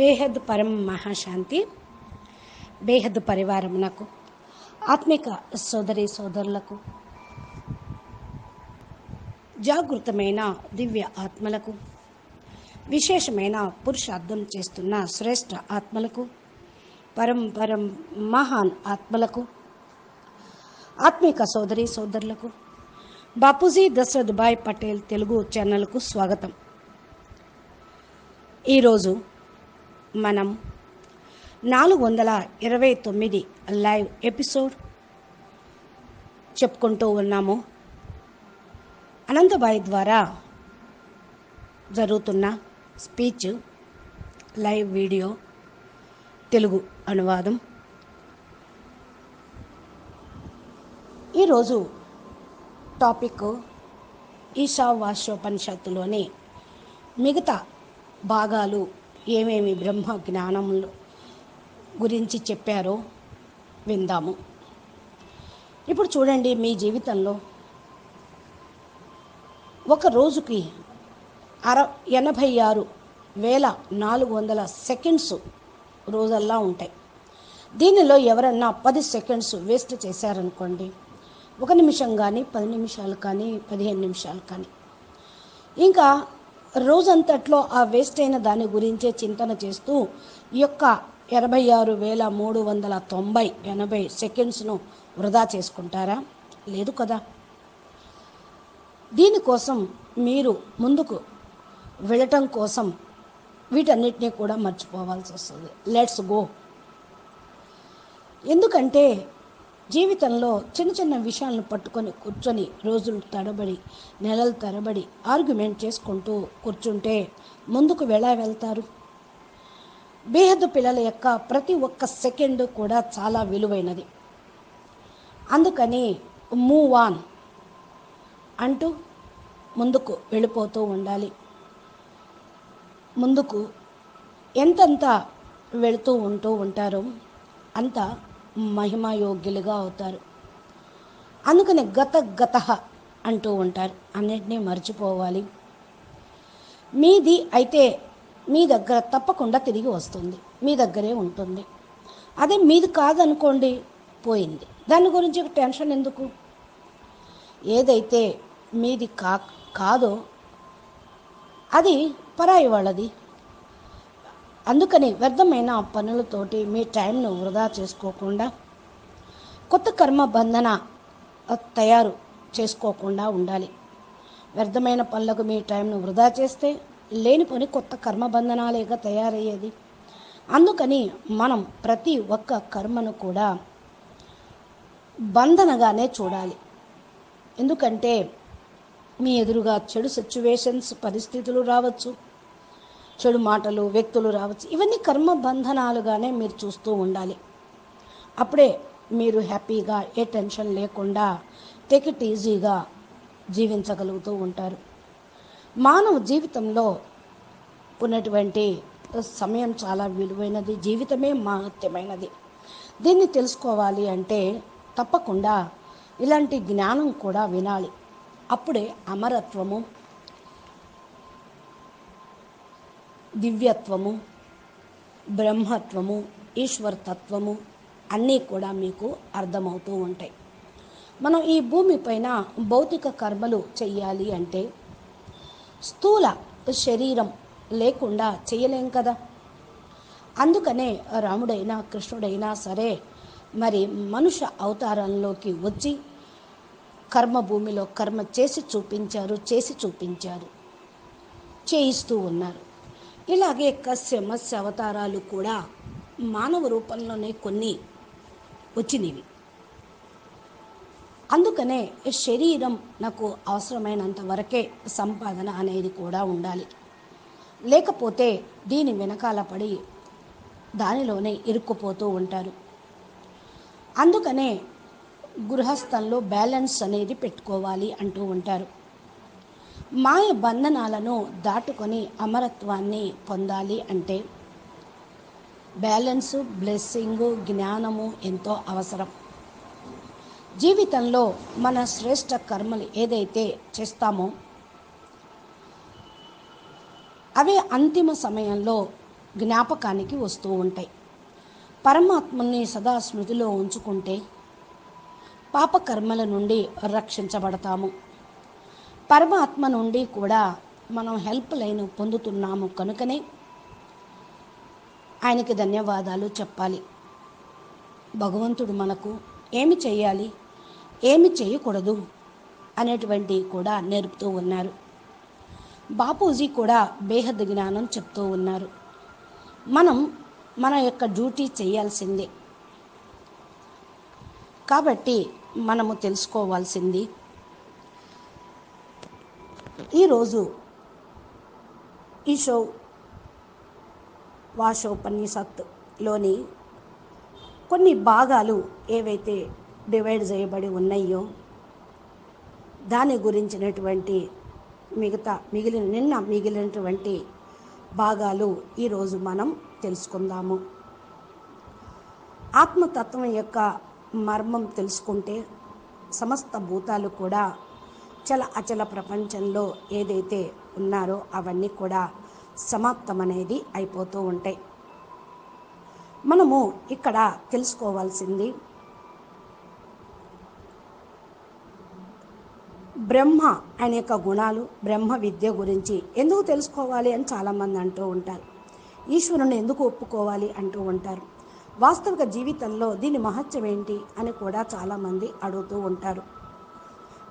బేహద్ పరం మహాశాంతి. బేహద్ పరివారమునకు ఆత్మిక సోదరి సోదరులకు జాగృతమైన దివ్య ఆత్మలకు విశేషమైన పురుషార్థం చేస్తున్న శ్రేష్ఠ ఆత్మలకు పరం పరం మహాన్ ఆత్మలకు ఆత్మిక సోదరి సోదరులకు బాపూజీ దశరథ్ భాయ్ పటేల్ తెలుగు ఛానల్కు స్వాగతం. ఈరోజు మనం నాలుగు వందల ఇరవై తొమ్మిది లైవ్ ఎపిసోడ్ చెప్పుకుంటూ ఉన్నాము. అనంతబాయి ద్వారా జరుగుతున్న స్పీచ్ లైవ్ వీడియో తెలుగు అనువాదం. ఈరోజు టాపిక్ ఈశావాస్యోపనిషత్తులోని మిగతా భాగాలు ఏమేమి బ్రహ్మ జ్ఞానములు గురించి చెప్పారో విందాము. ఇప్పుడు చూడండి మీ జీవితంలో ఒక రోజుకి అర ఎనభై ఆరు వేల నాలుగు వందల సెకండ్స్ రోజల్లా ఉంటాయి. దీనిలో ఎవరన్నా పది సెకండ్స్ వేస్ట్ చేశారనుకోండి ఒక నిమిషం కానీ పది నిమిషాలు కానీ పదిహేను నిమిషాలు కానీ. ఇంకా రోజంతట్లో ఆ వేస్ట్ అయిన దాని గురించే చింతన చేస్తూ ఈ యొక్క ఎనభై ఆరు వేల మూడు వందల తొంభై ఎనభై సెకండ్స్ను వృధా చేసుకుంటారా? లేదు కదా. దీనికోసం మీరు ముందుకు వెళ్ళటం కోసం వీటన్నిటినీ కూడా మర్చిపోవాల్సి వస్తుంది. లెట్స్ గో ఎందుకంటే జీవితంలో చిన్న చిన్న విషయాలను పట్టుకొని కూర్చొని రోజులు తడబడి నెలలు తరబడి ఆర్గ్యుమెంట్ చేసుకుంటూ కూర్చుంటే ముందుకు ఎలా వెళ్తారు? బేహద్దు పిల్లల యొక్క ప్రతి ఒక్క సెకండ్ కూడా చాలా విలువైనది. అందుకని మూవ్ ఆన్ అంటూ ముందుకు వెళ్ళిపోతూ ఉండాలి. ముందుకు ఎంతంత వెళుతూ ఉంటూ ఉంటారో అంత మహిమాయోగ్యులుగా అవుతారు. అందుకని గత గత అంటూ ఉంటారు. అన్నిటినీ మర్చిపోవాలి. మీది అయితే మీ దగ్గర తప్పకుండా తిరిగి వస్తుంది. మీ దగ్గరే ఉంటుంది. అదే మీది కాదనుకోండి పోయింది. దాని గురించి టెన్షన్ ఎందుకు? ఏదైతే మీది కా కాదో అది పరాయి వాళ్ళది. అందుకని వ్యర్థమైన పనులతోటి మీ టైంను వృధా చేసుకోకుండా కొత్త కర్మ బంధన తయారు చేసుకోకుండా ఉండాలి. వ్యర్థమైన పనులకు మీ టైంను వృధా చేస్తే లేని పని కొత్త కర్మబంధనాలేగా తయారయ్యేది. అందుకని మనం ప్రతి ఒక్క కర్మను కూడా బంధనగానే చూడాలి. ఎందుకంటే మీ ఎదురుగా చెడు సిచ్యువేషన్స్ పరిస్థితులు రావచ్చు. చెడు మాటలు వ్యక్తులు రావచ్చు. ఇవన్నీ కర్మ బంధనాలుగానే మీరు చూస్తూ ఉండాలి. అప్పుడే మీరు హ్యాపీగా ఏ టెన్షన్ లేకుండా టేక్ ఇట్ ఈజీగా జీవించగలుగుతూ ఉంటారు. మానవ జీవితంలో ఉన్నటువంటి సమయం చాలా విలువైనది జీవితమే మహత్యమైనది. దీన్ని తెలుసుకోవాలి అంటే తప్పకుండా ఇలాంటి జ్ఞానం కూడా వినాలి. అప్పుడే అమరత్వము దివ్యత్వము బ్రహ్మత్వము ఈశ్వరతత్వము అన్నీ కూడా మీకు అర్థమవుతూ ఉంటాయి. మనం ఈ భూమిపైన భౌతిక కర్మలు చెయ్యాలి అంటే స్థూల శరీరం లేకుండా చేయలేం కదా? అందుకనే రాముడైనా కృష్ణుడైనా సరే మరి మనుష్య అవతారంలోకి వచ్చి కర్మ భూమిలో కర్మ చేసి చూపించారు చేసి చూపించారు చేయిస్తూ ఉన్నారు. ఇలాగే కశ్యమస్య అవతారాలు కూడా మానవ రూపంలోనే కొన్ని వచ్చినవి. అందుకనే శరీరం నాకు అవసరమైనంత వరకే సంపాదన అనేది కూడా ఉండాలి. లేకపోతే దీని వెనకాల పడి దానిలోనే ఇరుక్కుపోతూ ఉంటారు. అందుకనే గృహస్థంలో బ్యాలెన్స్ అనేది పెట్టుకోవాలి అంటూ ఉంటారు. మాయ బంధనాలను దాటుకొని అమరత్వాన్ని పొందాలి అంటే బ్యాలెన్సు బ్లెస్సింగు జ్ఞానము ఎంతో అవసరం. జీవితంలో మన శ్రేష్ట కర్మలు ఏదైతే చేస్తామో అవే అంతిమ సమయంలో జ్ఞాపకానికి వస్తూ ఉంటాయి. పరమాత్మని సదా స్మృతిలో ఉంచుకుంటే పాపకర్మల నుండి రక్షించబడతాము. పరమాత్మ నుండి కూడా మనం హెల్ప్ లైన్ పొందుతున్నాము కనుకనే ఆయనకి ధన్యవాదాలు చెప్పాలి. భగవంతుడు మనకు ఏమి చేయాలి ఏమి చేయకూడదు అనేటువంటి కూడా నేర్పుతూ ఉన్నారు. బాపూజీ కూడా బేహద్ జ్ఞానం చెప్తూ ఉన్నారు. మనం మన యొక్క డ్యూటీ చేయాల్సిందే. కాబట్టి మనము తెలుసుకోవాల్సింది ఈరోజు ఈ షో వాషోపనిషత్లోని కొన్ని భాగాలు ఏవైతే డివైడ్ చేయబడి ఉన్నాయో దాని గురించినటువంటి మిగతా మిగిలిన నిన్న మిగిలినటువంటి భాగాలు ఈరోజు మనం తెలుసుకుందాము. ఆత్మతత్వం యొక్క మర్మం తెలుసుకుంటే సమస్త భూతాలు కూడా చల అచల ప్రపంచంలో ఏదైతే ఉన్నారో అవన్నీ కూడా సమాప్తం అనేది అయిపోతూ ఉంటాయి. మనము ఇక్కడ తెలుసుకోవాల్సింది బ్రహ్మ అనేక యొక్క గుణాలు బ్రహ్మ విద్య గురించి ఎందుకు తెలుసుకోవాలి అని చాలామంది అంటూ ఉంటారు. ఈశ్వరుని ఎందుకు ఒప్పుకోవాలి అంటూ ఉంటారు. వాస్తవిక జీవితంలో దీని మహత్యం ఏంటి అని కూడా చాలామంది అడుగుతూ ఉంటారు.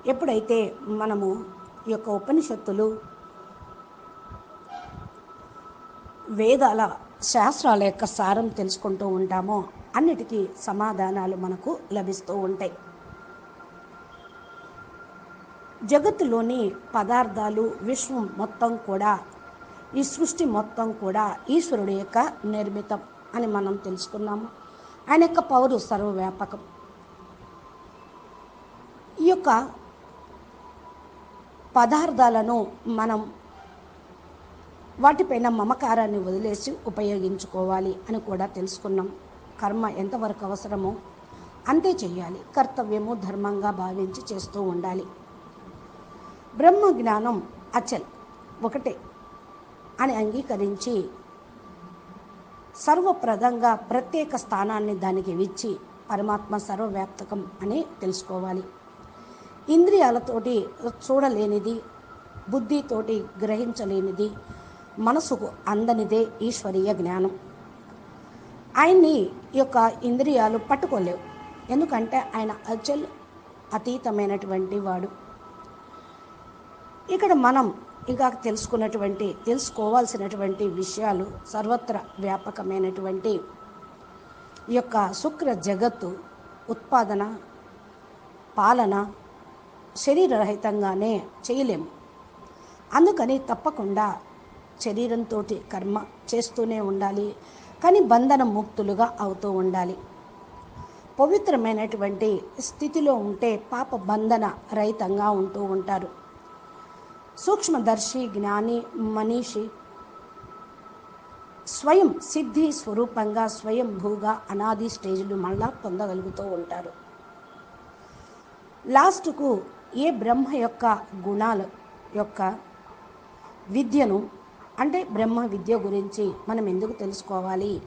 ఎప్పుడైతే మనము ఈ యొక్క ఉపనిషత్తులు వేదాల శాస్త్రాల యొక్క సారం తెలుసుకుంటూ ఉంటామో అన్నిటికీ సమాధానాలు మనకు లభిస్తూ ఉంటాయి. జగత్తులోని పదార్థాలు విశ్వం మొత్తం కూడా ఈ సృష్టి మొత్తం కూడా ఈశ్వరుడి యొక్క నిర్మితం అని మనం తెలుసుకున్నాము. ఆయన యొక్క పౌరు సర్వవ్యాపకం. ఈ యొక్క పదార్థాలను మనం వాటిపైన మమకారాన్ని వదిలేసి ఉపయోగించుకోవాలి అని కూడా తెలుసుకున్నాం. కర్మ ఎంతవరకు అవసరమో అంతే చేయాలి. కర్తవ్యము ధర్మంగా భావించి చేస్తూ ఉండాలి. బ్రహ్మ జ్ఞానం అచల్ ఒకటే అని అంగీకరించి సర్వప్రదంగా ప్రత్యేక స్థానాన్ని దానికి ఇచ్చి పరమాత్మ సర్వవ్యాప్తకం అని తెలుసుకోవాలి. ఇంద్రియాలతోటి చూడలేనిది బుద్ధితోటి గ్రహించలేనిది మనసుకు అందనిదే ఈశ్వరీయ జ్ఞానం. ఆయన్ని ఈ యొక్క ఇంద్రియాలు పట్టుకోలేవు. ఎందుకంటే ఆయన అచల్ అతీతమైనటువంటి వాడు. ఇక్కడ మనం ఇంకా తెలుసుకున్నటువంటి తెలుసుకోవాల్సినటువంటి విషయాలు సర్వత్ర వ్యాపకమైనటువంటి ఈ యొక్క శుక్ర జగత్తు ఉత్పాదన పాలన శరీరరహితంగానే చేయలేము. అందుకని తప్పకుండా శరీరంతో కర్మ చేస్తూనే ఉండాలి. కానీ బంధన ముక్తులుగా అవుతూ ఉండాలి. పవిత్రమైనటువంటి స్థితిలో ఉంటే పాప బంధన రహితంగా ఉంటూ ఉంటారు. సూక్ష్మదర్శి జ్ఞాని మనీషి స్వయం సిద్ధి స్వరూపంగా స్వయంభూగా అనాది స్టేజ్లు మళ్ళా పొందగలుగుతూ ఉంటారు. లాస్ట్కు ఏ బ్రహ్మ యొక్క గుణాల యొక్క విద్యను అంటే బ్రహ్మ విద్య గురించి మనం ఎందుకు తెలుసుకోవాలి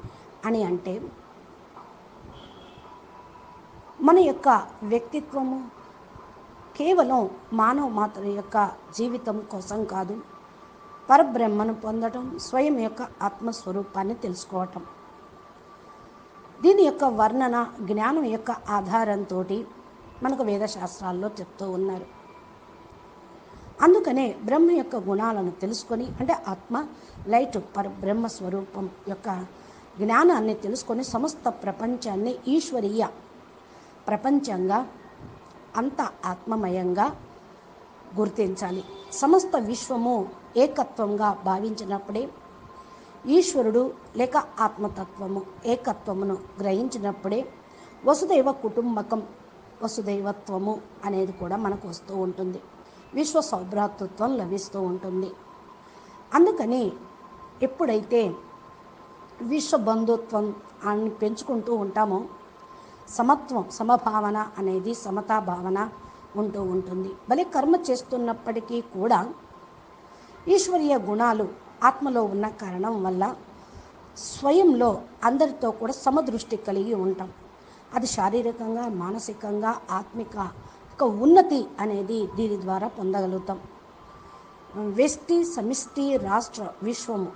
అని అంటే మన యొక్క వ్యక్తిత్వము కేవలం మానవ మాత్ర యొక్క జీవితం కోసం కాదు పరబ్రహ్మను పొందటం స్వయం యొక్క ఆత్మస్వరూపాన్ని తెలుసుకోవటం. దీని యొక్క వర్ణన జ్ఞానం యొక్క ఆధారంతో మనకు వేదశాస్త్రాల్లో చెప్తూ ఉన్నారు. అందుకనే బ్రహ్మ యొక్క గుణాలను తెలుసుకొని అంటే ఆత్మ లైట్ పర బ్రహ్మ స్వరూపం యొక్క జ్ఞానాన్ని తెలుసుకొని సమస్త ప్రపంచాన్ని ఈశ్వరీయ ప్రపంచంగా అంత ఆత్మమయంగా గుర్తించాలి. సమస్త విశ్వము ఏకత్వంగా భావించినప్పుడే ఈశ్వరుడు లేక ఆత్మతత్వము ఏకత్వమును గ్రహించినప్పుడే వసుదైవ కుటుంబకం వసుదైవత్వము అనేది కూడా మనకు వస్తూ ఉంటుంది. విశ్వ సౌభ్రాతృత్వం లభిస్తూ ఉంటుంది. అందుకని ఎప్పుడైతే విశ్వ బంధుత్వం అని పెంచుకుంటూ ఉంటామో సమత్వం సమభావన అనేది సమతా భావన ఉంటూ ఉంటుంది. భలే కర్మ చేస్తున్నప్పటికీ కూడా ఈశ్వరీయ గుణాలు ఆత్మలో ఉన్న కారణం వల్ల స్వయంలో అందరితో కూడా సమదృష్టి కలిగి ఉంటాం. అది శారీరకంగా మానసికంగా ఆత్మిక ఒక ఉన్నతి అనేది దీని ద్వారా పొందగలుగుతాం. వ్యక్తి సమిష్టి రాష్ట్ర విశ్వము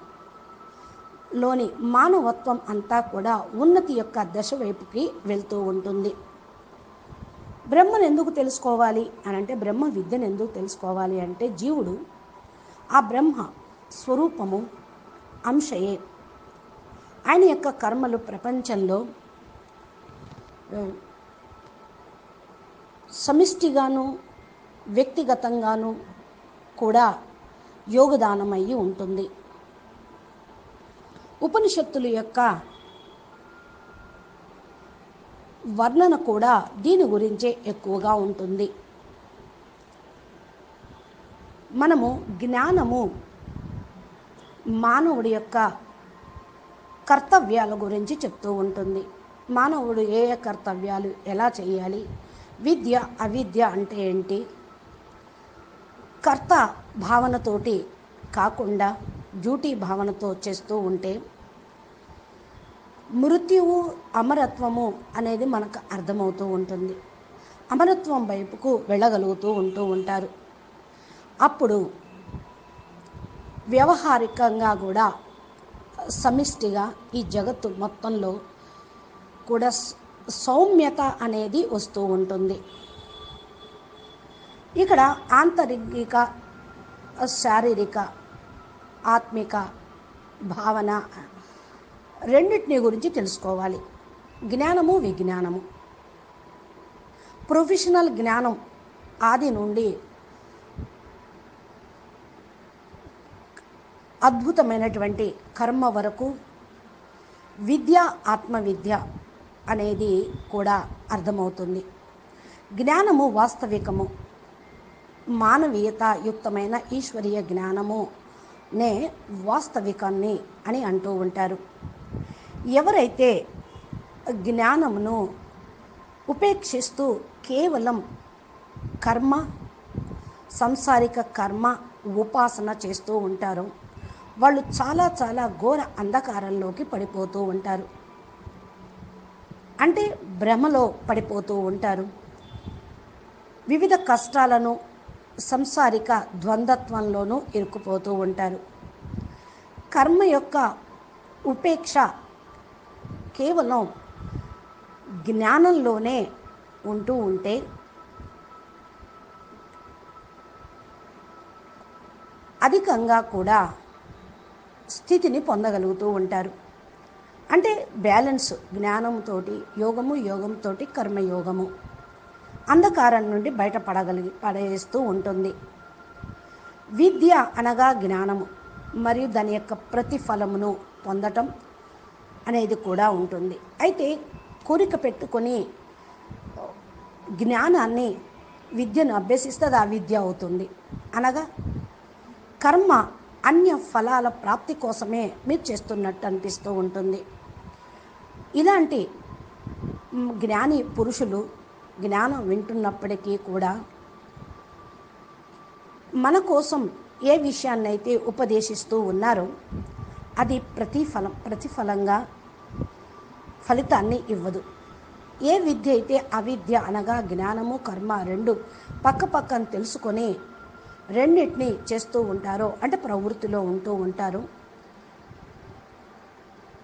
లోని మానవత్వం అంతా కూడా ఉన్నతి యొక్క దశ వైపుకి వెళ్తూ ఉంటుంది. బ్రహ్మను ఎందుకు తెలుసుకోవాలి అని అంటే బ్రహ్మ విద్యను ఎందుకు తెలుసుకోవాలి అంటే జీవుడు ఆ బ్రహ్మ స్వరూపము అంశయే. ఆయన యొక్క కర్మలు ప్రపంచంలో సమిష్టిగాను వ్యక్తిగతంగాను కూడా యోగదానమయ్యి ఉంటుంది. ఉపనిషత్తుల యొక్క వర్ణన కూడా దీని గురించే ఎక్కువగా ఉంటుంది. మనము జ్ఞానము మానవుడి యొక్క కర్తవ్యాల గురించి చెప్తూ ఉంటుంది. మానవుడు ఏ ఏ కర్తవ్యాలు ఎలా చేయాలి? విద్య అవిద్య అంటే ఏంటి? కర్త భావనతోటి కాకుండా డ్యూటీ భావనతో చేస్తూ ఉంటే మృత్యువు అమరత్వము అనేది మనకు అర్థమవుతూ ఉంటుంది. అమరత్వం వైపుకు వెళ్ళగలుగుతూ ఉంటూ ఉంటారు. అప్పుడు వ్యవహారికంగా కూడా సమిష్టిగా ఈ జగత్తు మొత్తంలో కూడా సౌమ్యత అనేది వస్తూ ఉంటుంది. ఇక్కడ ఆంతరిక శారీరక ఆత్మిక భావన రెండింటిని గురించి తెలుసుకోవాలి. జ్ఞానము విజ్ఞానము. ప్రొఫెషనల్ జ్ఞానం ఆది నుండి అద్భుతమైనటువంటి కర్మ వరకు విద్య ఆత్మవిద్య అనేది కూడా అర్థమవుతుంది. జ్ఞానము వాస్తవికము. మానవీయత యుక్తమైన ఈశ్వరీయ జ్ఞానము నే వాస్తవికాన్ని అని అంటూ ఉంటారు. ఎవరైతే జ్ఞానమును ఉపేక్షిస్తూ కేవలం కర్మ సంసారిక కర్మ ఉపాసన చేస్తూ ఉంటారో వాళ్ళు చాలా చాలా ఘోర అంధకారంలోకి పడిపోతూ ఉంటారు. అంటే భ్రమలో పడిపోతూ ఉంటారు. వివిధ కష్టాలను సంసారిక ద్వంద్వత్వంలోనూ ఇరుక్కుపోతూ ఉంటారు. కర్మ యొక్క ఉపేక్ష కేవలం జ్ఞానంలోనే ఉంటూ ఉంటే అధికంగా కూడా స్థితిని పొందగలుగుతూ ఉంటారు. అంటే బ్యాలెన్స్ జ్ఞానంతో యోగము యోగంతో కర్మయోగము. అంధకారం నుండి బయటపడగలిగి పడేస్తూ ఉంటుంది. విద్య అనగా జ్ఞానము మరియు దాని యొక్క ప్రతిఫలమును పొందటం అనేది కూడా ఉంటుంది. అయితే కోరిక పెట్టుకొని జ్ఞానాన్ని విద్యను అభ్యసిస్తే అది అవిద్య అవుతుంది. అనగా కర్మ అన్య ఫలాల ప్రాప్తి కోసమే మీరు చేస్తున్నట్టు అనిపిస్తూ ఉంటుంది. ఇలాంటి జ్ఞాని పురుషులు జ్ఞానం వింటున్నప్పటికీ కూడా మన కోసం ఏ విషయాన్నైతే ఉపదేశిస్తూ ఉన్నారో అది ప్రతిఫలం ప్రతిఫలంగా ఫలితాన్ని ఇవ్వదు. ఏ విద్య అయితే అవిద్య అనగా జ్ఞానము కర్మ రెండు పక్క పక్కన తెలుసుకొని రెండింటినీ చేస్తూ ఉంటారో అంటే ప్రవృత్తిలో ఉంటూ ఉంటారు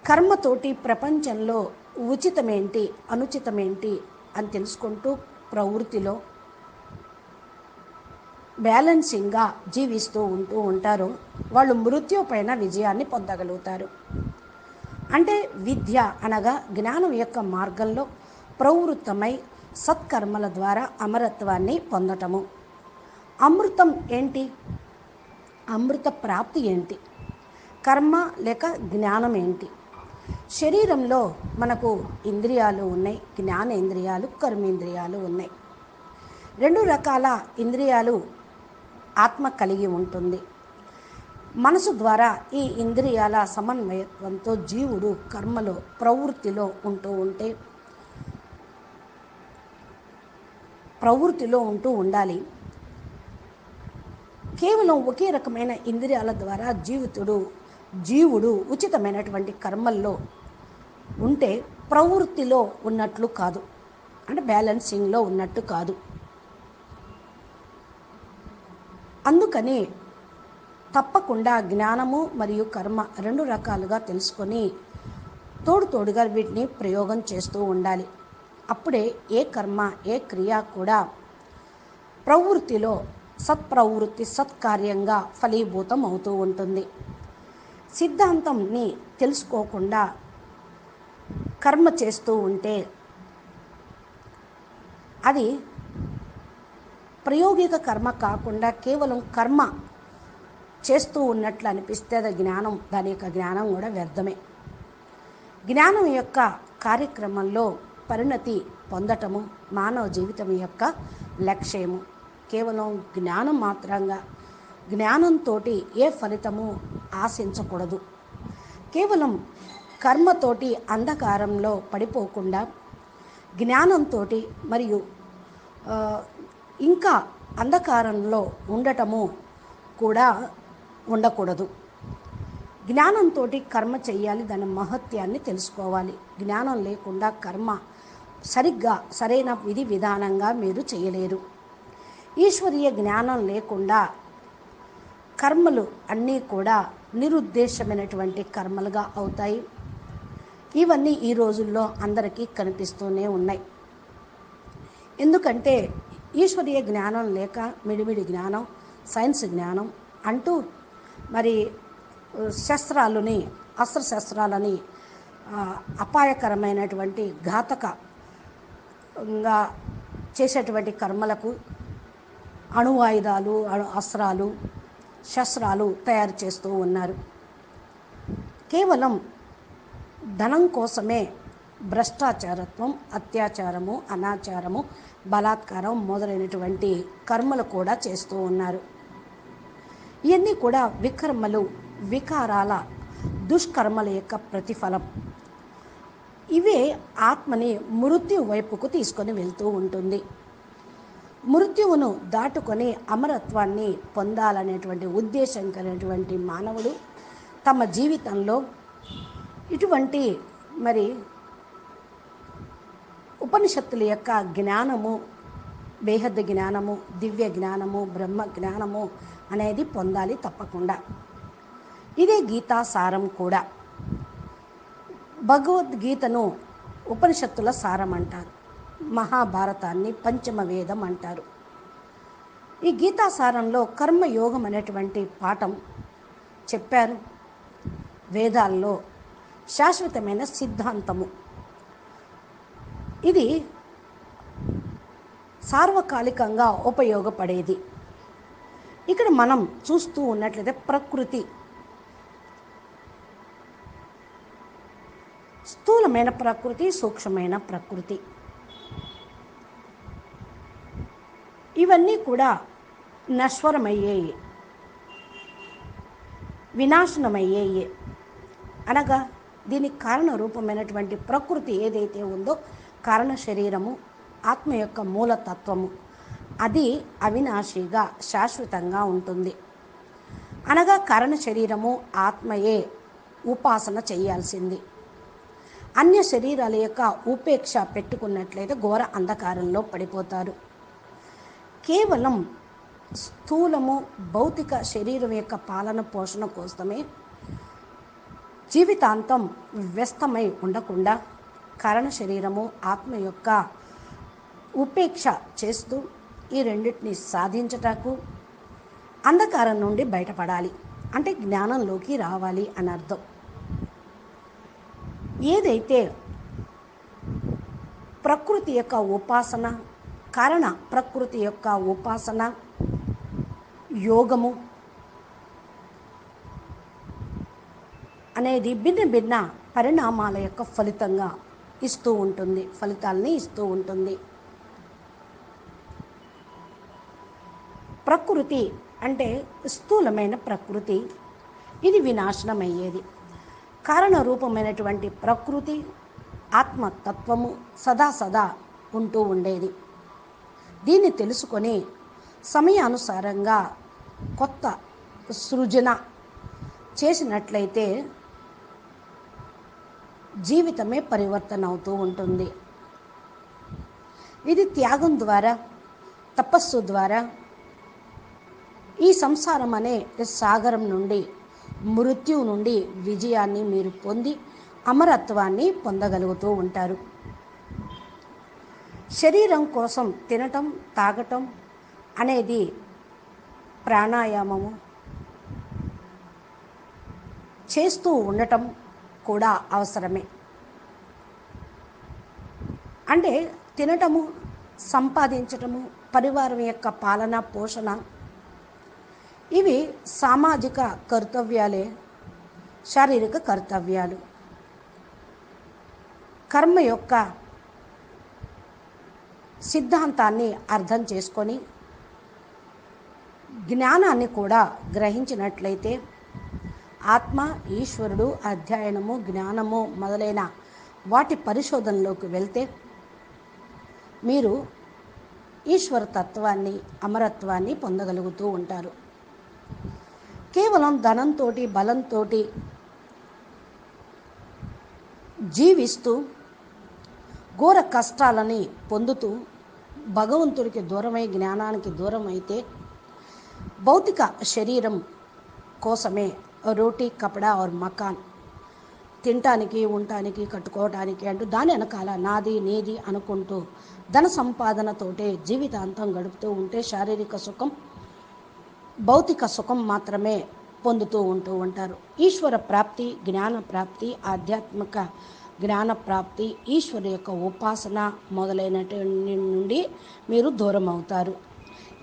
కర్మతోటి ప్రపంచంలో ఉచితమేంటి అనుచితమేంటి అని తెలుసుకుంటూ ప్రవృత్తిలో బ్యాలెన్సింగ్గా జీవిస్తూ ఉంటూ ఉంటారు. వాళ్ళు మృత్యు పైన విజయాన్ని పొందగలుగుతారు. అంటే విద్య అనగా జ్ఞానం యొక్క మార్గంలో ప్రవృత్తమై సత్కర్మల ద్వారా అమరత్వాన్ని పొందటము. అమృతం ఏంటి? అమృత ప్రాప్తి ఏంటి? కర్మ లేక జ్ఞానం ఏంటి? శరీరంలో మనకు ఇంద్రియాలు ఉన్నాయి జ్ఞానేంద్రియాలు కర్మేంద్రియాలు ఉన్నాయి. రెండు రకాల ఇంద్రియాలు ఆత్మ కలిగి ఉంటుంది. మనసు ద్వారా ఈ ఇంద్రియాల సమన్వయత్వంతో జీవుడు కర్మలో ప్రవృత్తిలో ఉంటూ ఉంటే ప్రవృత్తిలో ఉంటూ ఉండాలి. కేవలం ఒకే రకమైన ఇంద్రియాల ద్వారా జీవితుడు జీవుడు ఉచితమైనటువంటి కర్మల్లో ఉంటే ప్రవృత్తిలో ఉన్నట్లు కాదు. అంటే బ్యాలెన్సింగ్లో ఉన్నట్టు కాదు. అందుకని తప్పకుండా జ్ఞానము మరియు కర్మ రెండు రకాలుగా తెలుసుకొని తోడు తోడుగా వీటిని ప్రయోగం చేస్తూ ఉండాలి. అప్పుడే ఏ కర్మ ఏ క్రియ కూడా ప్రవృత్తిలో సత్ప్రవృత్తి సత్కార్యంగా ఫలీభూతం అవుతూ ఉంటుంది. సిద్ధాంతంని తెలుసుకోకుండా కర్మ చేస్తూ ఉంటే అది ప్రయోగిక కర్మ కాకుండా కేవలం కర్మ చేస్తూ ఉన్నట్లు అనిపిస్తే అది జ్ఞానం. దాని యొక్క జ్ఞానం కూడా వ్యర్థమే. జ్ఞానం యొక్క కార్యక్రమంలో పరిణతి పొందటము మానవ జీవితం యొక్క లక్ష్యము. కేవలం జ్ఞానం మాత్రంగా జ్ఞానంతో ఏ ఫలితము ఆశించకూడదు. కేవలం కర్మతోటి అంధకారంలో పడిపోకుండా జ్ఞానంతో మరియు ఇంకా అంధకారంలో ఉండటము కూడా ఉండకూడదు. జ్ఞానంతో కర్మ చేయాలి దాని మహత్యాన్ని తెలుసుకోవాలి. జ్ఞానం లేకుండా కర్మ సరిగ్గా సరైన విధి విధానంగా మీరు చేయలేరు. ఈశ్వరీయ జ్ఞానం లేకుండా కర్మలు అన్నీ కూడా నిరుద్దేశమైనటువంటి కర్మలుగా అవుతాయి. ఇవన్నీ ఈ రోజుల్లో అందరికీ కనిపిస్తూనే ఉన్నాయి. ఎందుకంటే ఈశ్వరీయ జ్ఞానం లేక మిడిమిడి జ్ఞానం సైన్స్ జ్ఞానం అంటూ మరి శస్త్రాలని అస్త్రశస్త్రాలని అపాయకరమైనటువంటి ఘాతకంగా చేసేటువంటి కర్మలకు అణువాయుధాలు అణు అస్త్రాలు శస్త్రాలు తయారు చేస్తూ ఉన్నారు. కేవలం ధనం కోసమే భ్రష్టాచారత్వం అత్యాచారము అనాచారము బలాత్కారం మొదలైనటువంటి కర్మలు కూడా చేస్తూ ఉన్నారు. ఇవన్నీ కూడా వికర్మలు వికారాల దుష్కర్మల యొక్క ప్రతిఫలం. ఇవే ఆత్మని మృత్యు వైపుకు తీసుకొని వెళ్తూ ఉంటుంది. మృత్యువును దాటుకొని అమరత్వాన్ని పొందాలనేటువంటి ఉద్దేశం కలిగినటువంటి మానవుడు తమ జీవితంలో ఇటువంటి మరి ఉపనిషత్తుల యొక్క జ్ఞానము బేహద్ జ్ఞానము దివ్య జ్ఞానము బ్రహ్మ జ్ఞానము అనేది పొందాలి తప్పకుండా. ఇదే గీతా సారం కూడా. భగవద్గీతను ఉపనిషత్తుల సారం అంటారు మహాభారతాన్ని పంచమ వేదం అంటారు. ఈ గీతాసారంలో కర్మయోగం అనేటువంటి పాఠం చెప్పారు. వేదాల్లో శాశ్వతమైన సిద్ధాంతము. ఇది సార్వకాలికంగా ఉపయోగపడేది. ఇక్కడ మనం చూస్తూ ఉన్నట్లయితే ప్రకృతి స్థూలమైన ప్రకృతి సూక్ష్మమైన ప్రకృతి. ఇవన్నీ కూడా నశ్వరమయ్యేయి వినాశనమయ్యేయి. అనగా దీనికి కారణ రూపమైనటువంటి ప్రకృతి ఏదైతే ఉందో కారణ శరీరము ఆత్మ యొక్క మూలతత్వము అది అవినాశిగా శాశ్వతంగా ఉంటుంది. అనగా కారణ శరీరము ఆత్మయే ఉపాసన చేయాల్సింది. అన్య శరీరాల యొక్క ఉపేక్ష పెట్టుకున్నట్లయితే ఘోర అంధకారంలో పడిపోతారు. కేవలం స్థూలము భౌతిక శరీరం యొక్క పాలన పోషణ కోసమే జీవితాంతం వ్యస్తమై ఉండకుండా కారణ శరీరము ఆత్మ యొక్క ఉపేక్ష చేస్తూ ఈ రెండింటిని సాధించటకు అంధకారం నుండి బయటపడాలి. అంటే జ్ఞానంలోకి రావాలి అని అర్థం. ఏదైతే ప్రకృతి యొక్క ఉపాసన కారణ ప్రకృతి యొక్క ఉపాసన యోగము అనేది భిన్న భిన్న పరిణామాల యొక్క ఫలితంగా ఇస్తూ ఉంటుంది ఫలితాలని ఇస్తూ ఉంటుంది. ప్రకృతి అంటే స్థూలమైన ప్రకృతి. ఇది వినాశనమయ్యేది. కారణ రూపమైనటువంటి ప్రకృతి ఆత్మతత్వము సదా సదా ఉంటూ ఉండేది. దీన్ని తెలుసుకొని సమయానుసారంగా కొత్త సృజన చేసినట్లయితే జీవితమే పరివర్తన అవుతూ ఉంటుంది. ఇది త్యాగం ద్వారా తపస్సు ద్వారా ఈ సంసారం అనే సాగరం నుండి మృత్యు నుండి విజయాన్ని మీరు పొంది అమరత్వాన్ని పొందగలుగుతూ ఉంటారు. శరీరం కోసం తినటం తాగటం అనేది ప్రాణాయామము. చేస్తూ ఉండటం కూడా అవసరమే. అంటే తినటము సంపాదించటము పరివారం యొక్క పాలన పోషణ ఇవి సామాజిక కర్తవ్యాలే శారీరక కర్తవ్యాలు. కర్మ యొక్క సిద్ధాంతాన్ని అర్థం చేసుకొని జ్ఞానాన్ని కూడా గ్రహించినట్లయితే ఆత్మ ఈశ్వరుడు అధ్యయనము జ్ఞానము మొదలైన వాటి పరిశోధనలోకి వెళ్తే మీరు ఈశ్వర తత్వాన్ని అమరత్వాన్ని పొందగలుగుతూ ఉంటారు. కేవలం ధనంతో బలంతో జీవిస్తూ ఘోర కష్టాలని పొందుతూ భగవంతుడికి దూరమై జ్ఞానానికి దూరం అయితే భౌతిక శరీరం కోసమే రోటీ కపడా ఆర్ మకాన్. తినటానికి ఉండటానికి కట్టుకోవటానికి అంటూ దాని వెనకాల నాది నీది అనుకుంటూ ధన సంపాదనతోటే జీవితాంతం గడుపుతూ ఉంటే శారీరక సుఖం భౌతిక సుఖం మాత్రమే పొందుతూ ఉంటూ ఉంటారు. ఈశ్వర ప్రాప్తి జ్ఞాన ప్రాప్తి ఆధ్యాత్మిక జ్ఞాన ప్రాప్తి ఈశ్వరు యొక్క ఉపాసన మొదలైనటువంటి నుండి మీరు దూరం అవుతారు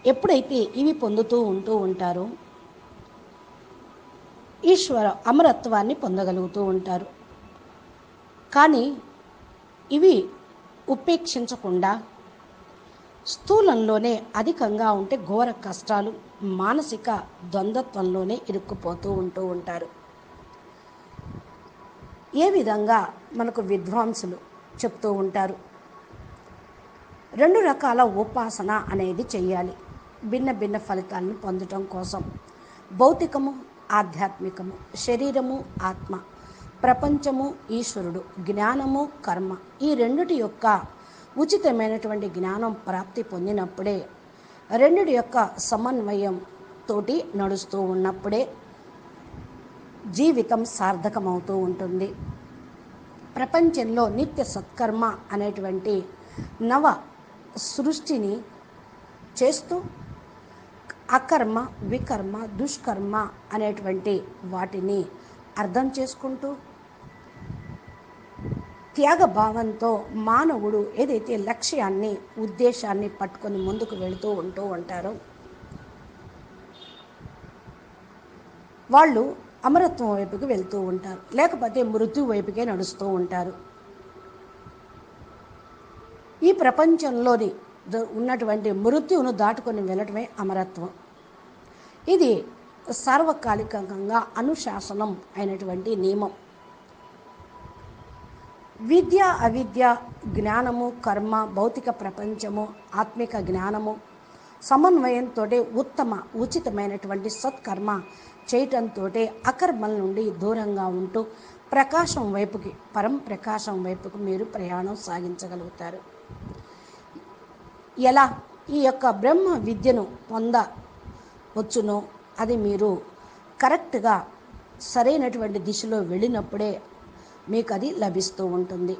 ఎప్పుడైతే ఇవి పొందుతూ ఉంటూ ఉంటారో ఈశ్వర అమరత్వాన్ని పొందగలుగుతూ ఉంటారు. కానీ ఇవి ఉపేక్షించకుండా స్థూలంలోనే అధికంగా ఉంటే ఘోర కష్టాలు మానసిక ద్వంద్వత్వంలోనే ఇరుక్కుపోతూ ఉంటూ ఉంటారు. ఏ విధంగా మనకు విద్వాంసులు చెప్తూ ఉంటారు? రెండు రకాల ఉపాసన అనేది చేయాలి భిన్న భిన్న ఫలితాలను పొందటం కోసం. భౌతికము ఆధ్యాత్మికము శరీరము ఆత్మ ప్రపంచము ఈశ్వరుడు జ్ఞానము కర్మ ఈ రెండుటి యొక్క ఉచితమైనటువంటి జ్ఞానం ప్రాప్తి పొందినప్పుడే రెండుటి యొక్క సమన్వయం తోటి నడుస్తూ ఉన్నప్పుడే జీవితం సార్థకమవుతూ ఉంటుంది. ప్రపంచంలో నిత్య సత్కర్మ అనేటువంటి నవ సృష్టిని చేస్తూ అకర్మ వికర్మ దుష్కర్మ అనేటువంటి వాటిని అర్థం చేసుకుంటూ త్యాగ భావంతో మానవుడు ఏదైతే లక్ష్యాన్ని ఉద్దేశాన్ని పట్టుకొని ముందుకు వెళుతూ ఉంటూ ఉంటారో వాళ్ళు అమరత్వం వైపుకి వెళ్తూ ఉంటారు. లేకపోతే మృత్యు వైపుకే నడుస్తూ ఉంటారు. ఈ ప్రపంచంలోని ద- ఉన్నటువంటి మృత్యువును దాటుకొని వెళ్ళటమే అమరత్వం. ఇది సార్వకాలికంగా అనుశాసనం అయినటువంటి నియమం. విద్య అవిద్య జ్ఞానము కర్మ భౌతిక ప్రపంచము ఆత్మిక జ్ఞానము సమన్వయంతో ఉత్తమ ఉచితమైనటువంటి సత్కర్మ చేయటంతో అకర్మల నుండి దూరంగా ఉంటూ ప్రకాశం వైపుకి పరం ప్రకాశం వైపుకు మీరు ప్రయాణం సాగించగలుగుతారు. ఎలా? ఈ యొక్క బ్రహ్మ విద్యను పొందవచ్చునో? అది మీరు కరెక్ట్గా సరైనటువంటి దిశలో వెళ్ళినప్పుడే మీకు అది లభిస్తూ ఉంటుంది.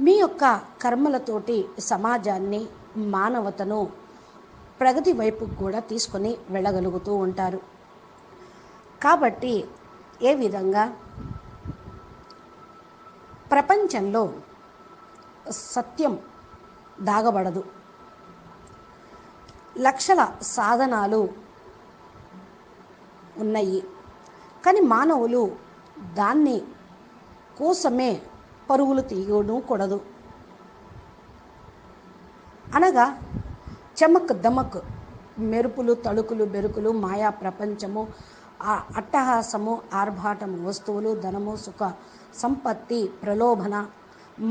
మీ యొక్క కర్మలతోటి సమాజాన్ని మానవతను ప్రగతి వైపు కూడా తీసుకొని వెళ్ళగలుగుతూ ఉంటారు. కాబట్టి ఏ విధంగా ప్రపంచంలో సత్యం దాగబడదు. లక్షల సాధనాలు ఉన్నాయి. కానీ మానవులు దాన్ని కోసమే పరుగులు తీయడం కూడదు. అనగా చమక్ దమక్ మెరుపులు తళుకులు బెరుకులు మాయా ప్రపంచము ఆ అట్టహాసము ఆర్భాటము వస్తువులు ధనము సుఖ సంపత్తి ప్రలోభన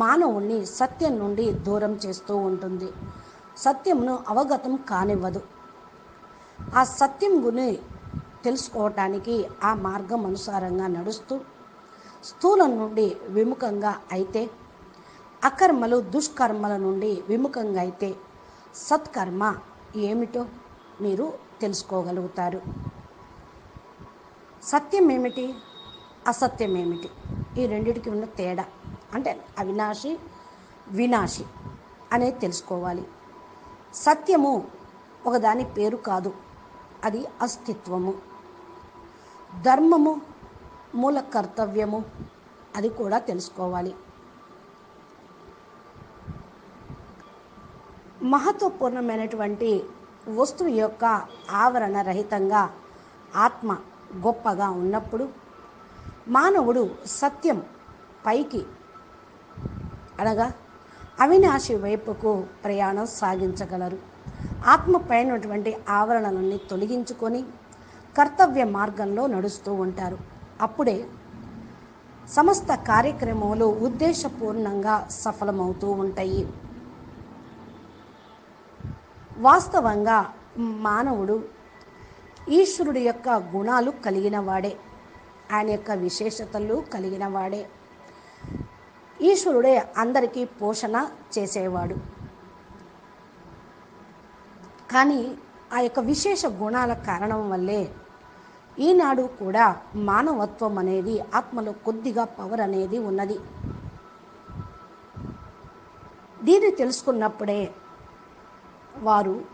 మానవుణ్ణి సత్యం నుండి దూరం చేస్తూ ఉంటుంది. సత్యమును అవగతం కానివ్వదు. ఆ సత్యం గుని తెలుసుకోవటానికి ఆ మార్గం అనుసారంగా నడుస్తూ స్థూలం నుండి విముఖంగా అయితే అకర్మలు దుష్కర్మల నుండి విముఖంగా అయితే సత్కర్మ ఏమిటో మీరు తెలుసుకోగలుగుతారు. సత్యం ఏమిటి? అసత్యం ఏమిటి? ఈ రెండిటికి ఉన్న తేడా అంటే అవినాశి వినాశి అనేది తెలుసుకోవాలి. సత్యము ఒకదాని పేరు కాదు అది అస్తిత్వము. ధర్మము మూల కర్తవ్యము అది కూడా తెలుసుకోవాలి. మహత్వపూర్ణమైనటువంటి వస్తువు యొక్క ఆవరణ రహితంగా ఆత్మ గొప్పగా ఉన్నప్పుడు మానవుడు సత్యం పైకి అనగా అవినాశి వైపుకు ప్రయాణం సాగించగలరు. ఆత్మ పైనటువంటి ఆవరణలన్నీ తొలగించుకొని కర్తవ్య మార్గంలో నడుస్తూ ఉంటారు. అప్పుడే సమస్త కార్యక్రమాలు ఉద్దేశపూర్ణంగా సఫలమవుతూ ఉంటాయి. వాస్తవంగా మానవుడు ఈశ్వరుడి యొక్క గుణాలు కలిగిన వాడే. ఆయన యొక్క విశేషతలు కలిగిన వాడే. ఈశ్వరుడే అందరికీ పోషణ చేసేవాడు. కానీ ఆ యొక్క విశేష గుణాల కారణం వల్లే ఈనాడు కూడా మానవత్వం అనేది ఆత్మలో కొద్దిగా పవర్ అనేది ఉన్నది. దీన్ని తెలుసుకున్నప్పుడే వారు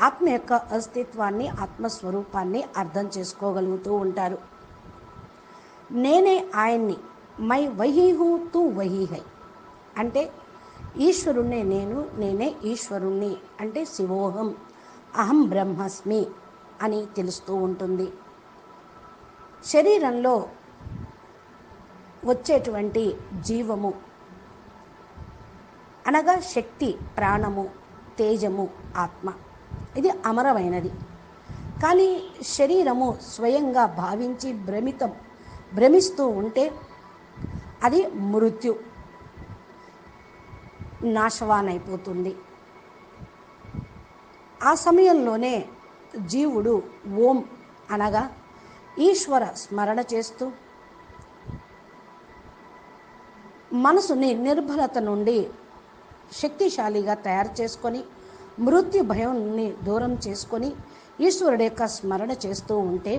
ఆత్మ యొక్క అస్తిత్వాన్ని ఆత్మస్వరూపాన్ని అర్థం చేసుకోగలుగుతూ ఉంటారు. నేనే ఆయన్ని మై వహీహు తు వహీహై. అంటే ఈశ్వరుణ్ణే నేను నేనే ఈశ్వరుణ్ణి. అంటే శివోహం అహం బ్రహ్మస్మి అని తెలుస్తూ ఉంటుంది. శరీరంలో వచ్చేటువంటి జీవము అనగా శక్తి ప్రాణము. తేజము ఆత్మ. ఇది అమరమైనది. కానీ శరీరము స్వయంగా భావించి భ్రమితం భ్రమిస్తూ ఉంటే అది మృత్యు. నాశవానైపోతుంది. ఆ సమయంలోనే జీవుడు ఓం అనగా ఈశ్వర స్మరణ చేస్తూ మనసుని నిర్భరత నుండి శక్తిశాలిగా తయారు చేసుకొని మృత్యు భయంని దూరం చేసుకొని ఈశ్వరుడు యొక్క స్మరణ చేస్తూ ఉంటే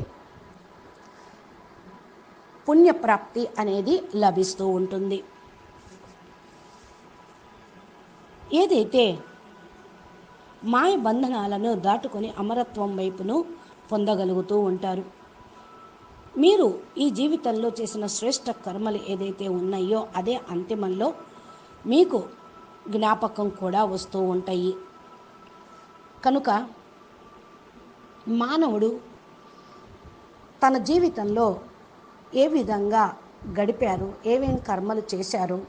పుణ్యప్రాప్తి అనేది లభిస్తూ ఉంటుంది. ఏదైతే మాయ బంధనాలను దాటుకొని అమరత్వం వైపును పొందగలుగుతూ ఉంటారు మీరు ఈ జీవితంలో చేసిన శ్రేష్ట కర్మలు ఏదైతే ఉన్నాయో అదే అంతిమంలో మీకు జ్ఞాపకం కూడా వస్తూ ఉంటాయి. కనుక మానవుడు తన జీవితంలో ఏ విధంగా గడిపారు ఏమేం కర్మలు చేశారు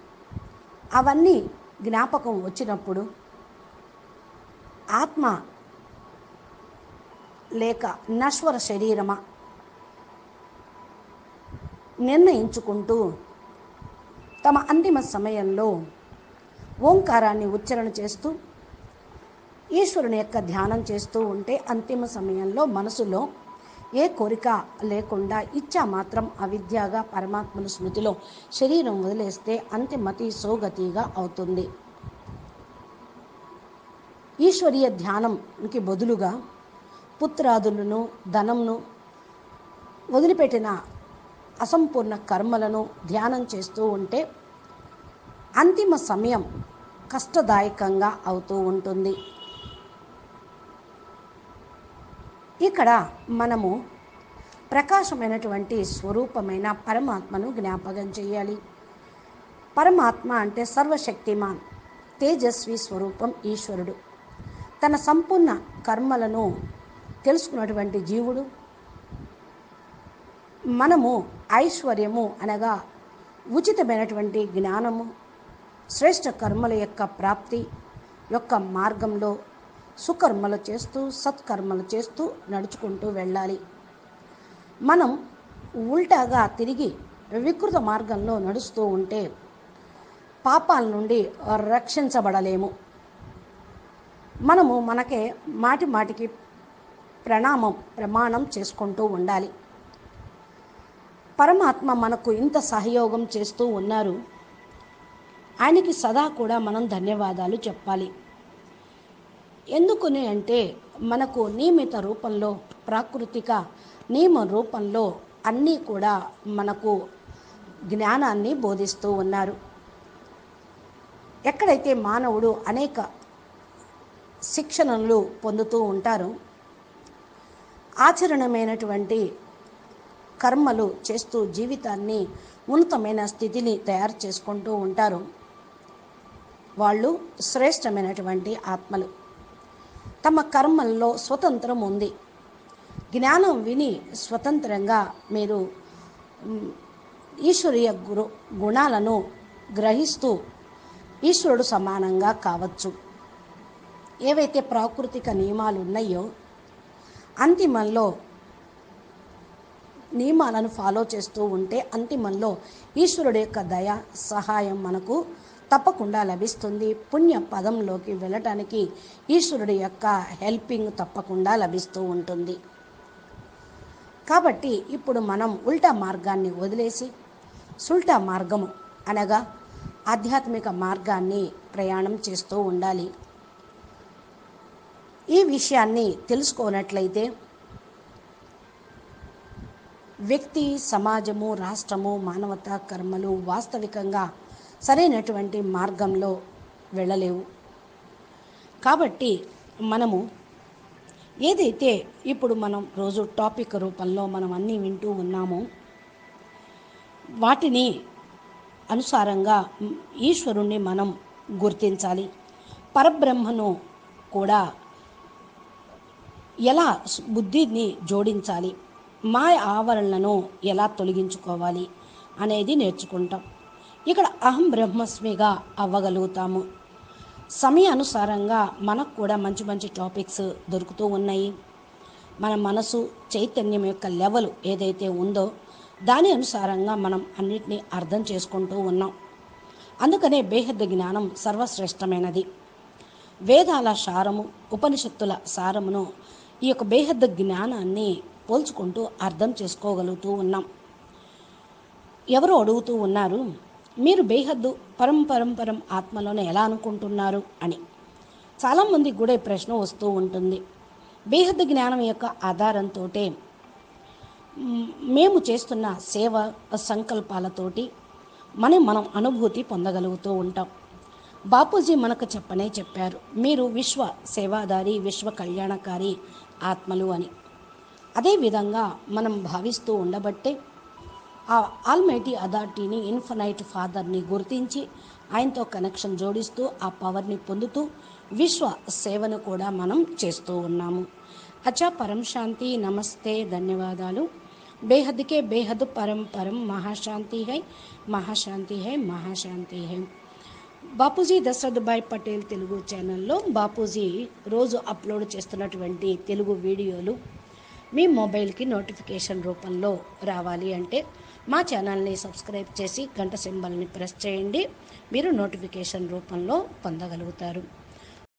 అవన్నీ జ్ఞాపకం వచ్చినప్పుడు ఆత్మ లేక నశ్వర శరీరమా నిర్ణయించుకుంటూ తమ అంతిమ సమయంలో ఓంకారాన్ని ఉచ్చరణ చేస్తూ ఈశ్వరుని యొక్క ధ్యానం చేస్తూ ఉంటే అంతిమ సమయంలో మనసులో ఏ కోరిక లేకుండా ఇచ్చా మాత్రం అవిద్యగా పరమాత్మను స్మృతిలో శరీరం వదిలేస్తే అంతిమతి సోగతిగా అవుతుంది. ఈశ్వరీయ ధ్యానంకి బదులుగా పుత్రాదులను ధనంను వదిలిపెట్టిన అసంపూర్ణ కర్మలను ధ్యానం చేస్తూ ఉంటే అంతిమ సమయం కష్టదాయకంగా అవుతూ ఉంటుంది. ఇక్కడ మనము ప్రకాశమైనటువంటి స్వరూపమైన పరమాత్మను జ్ఞాపకం చేయాలి. పరమాత్మ అంటే సర్వశక్తిమాన్ తేజస్వి స్వరూపం ఈశ్వరుడు. తన సంపూర్ణ కర్మలను తెలుసుకున్నటువంటి జీవుడు. మనము ఐశ్వర్యము అనగా ఉచితమైనటువంటి జ్ఞానము. శ్రేష్ట కర్మల యొక్క ప్రాప్తి యొక్క మార్గంలో సుకర్మలు చేస్తూ సత్కర్మలు చేస్తూ నడుచుకుంటూ వెళ్ళాలి. మనం ఉల్టాగా తిరిగి వికృత మార్గంలో నడుస్తూ ఉంటే పాపాల నుండి రక్షించబడలేము. మనము మనకే మాటి మాటికి ప్రణామం ప్రమాణం చేసుకుంటూ ఉండాలి. పరమాత్మ మనకు ఇంత సహయోగం చేస్తూ ఉన్నారు. ఆయనకి సదా కూడా మనం ధన్యవాదాలు చెప్పాలి. ఎందుకుని అంటే మనకు నియమిత రూపంలో ప్రాకృతిక నియమ రూపంలో అన్నీ కూడా మనకు జ్ఞానాన్ని బోధిస్తూ ఉన్నారు. ఎక్కడైతే మానవుడు అనేక శిక్షణలు పొందుతూ ఉంటారు ఆచరణమైనటువంటి కర్మలు చేస్తూ జీవితాన్ని ఉన్నతమైన స్థితిని తయారు చేసుకుంటూ ఉంటారు. వాళ్ళు శ్రేష్టమైనటువంటి ఆత్మలు. తమ కర్మల్లో స్వతంత్రం ఉంది. జ్ఞానం విని స్వతంత్రంగా మీరు ఈశ్వరీయ గురు గుణాలను గ్రహిస్తూ ఈశ్వరుడు సమానంగా కావచ్చు. ఏవైతే ప్రాకృతిక నియమాలు ఉన్నాయో అంతిమంలో నియమాలను ఫాలో చేస్తూ ఉంటే అంతిమంలో ఈశ్వరుడు యొక్క దయ సహాయం మనకు తప్పకుండా లభిస్తుంది. పుణ్య పదంలోకి వెళ్ళటానికి ఈశ్వరుడి యొక్క హెల్పింగ్ తప్పకుండా లభిస్తూ ఉంటుంది. కాబట్టి ఇప్పుడు మనం ఉల్టా మార్గాన్ని వదిలేసి సుల్టా మార్గము అనగా ఆధ్యాత్మిక మార్గాన్ని ప్రయాణం చేస్తూ ఉండాలి. ఈ విషయాన్ని తెలుసుకోనట్లయితే వ్యక్తి సమాజము రాష్ట్రము మానవతా కర్మలు వాస్తవికంగా సరైనటువంటి మార్గంలో వెళ్ళలేవు. కాబట్టి మనము ఏదైతే ఇప్పుడు మనం రోజు టాపిక్ రూపంలో మనం అన్నీ వింటూ ఉన్నామో వాటిని అనుసారంగా ఈశ్వరుణ్ణి మనం గుర్తించాలి. పరబ్రహ్మను కూడా ఎలా బుద్ధిని జోడించాలి మాయ ఆవరణలను ఎలా తొలగించుకోవాలి అనేది నేర్చుకుంటాం. ఇక్కడ అహం బ్రహ్మస్మిగా అవ్వగలుగుతాము. సమయానుసారంగా మనకు కూడా మంచి మంచి టాపిక్స్ దొరుకుతూ ఉన్నాయి. మన మనసు చైతన్యం యొక్క లెవెల్ ఏదైతే ఉందో దాని అనుసారంగా మనం అన్నిటినీ అర్థం చేసుకుంటూ ఉన్నాం. అందుకనే బేహద్ద జ్ఞానం సర్వశ్రేష్టమైనది. వేదాల సారము ఉపనిషత్తుల సారమును ఈ యొక్క బేహద్ద జ్ఞానాన్ని పోల్చుకుంటూ అర్థం చేసుకోగలుగుతూ ఉన్నాం. ఎవరు అడుగుతూ ఉన్నారు? మీరు బేహద్దు పరంపరంపరం ఆత్మలోనే ఎలా అనుకుంటున్నారు అని. చాలామంది కూడా ఈ ప్రశ్న వస్తూ ఉంటుంది. బేహద్దు జ్ఞానం యొక్క ఆధారంతో మేము చేస్తున్న సేవ సంకల్పాలతోటి మనం మనం అనుభూతి పొందగలుగుతూ ఉంటాం. బాపూజీ మనకు చెప్పనే చెప్పారు. మీరు విశ్వ సేవాదారి విశ్వ కళ్యాణకారి ఆత్మలు అని. అదేవిధంగా మనం భావిస్తూ ఉండబట్టే ఆ ఆల్మైటీ అథారిటీని ఇన్ఫనైట్ ఫాదర్ని గుర్తించి ఆయనతో కనెక్షన్ జోడిస్తూ ఆ పవర్ని పొందుతూ విశ్వ సేవను కూడా మనం చేస్తూ ఉన్నాము. అచ్చా పరం శాంతి నమస్తే ధన్యవాదాలు. బేహద్కే బేహద్ పరం పరం మహాశాంతి high మహాశాంతి high మహాశాంతి high. Bapuji Dashrath Bhai Patel Telugu ఛానల్లో బాపూజీ రోజు అప్లోడ్ చేస్తున్నటువంటి తెలుగు వీడియోలు మీ మొబైల్కి నోటిఫికేషన్ రూపంలో రావాలి అంటే మా ఛానల్ని సబ్స్క్రైబ్ చేసి గంట సింబల్ని ప్రెస్ చేయండి. మీరు నోటిఫికేషన్ రూపంలో పొందగలుగుతారు.